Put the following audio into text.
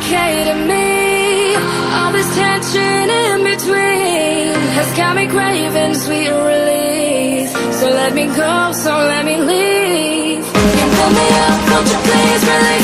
Okay, to me. All this tension in between Has got me craving sweet release. So let me go, so let me leave. You pull me up, won't you please release?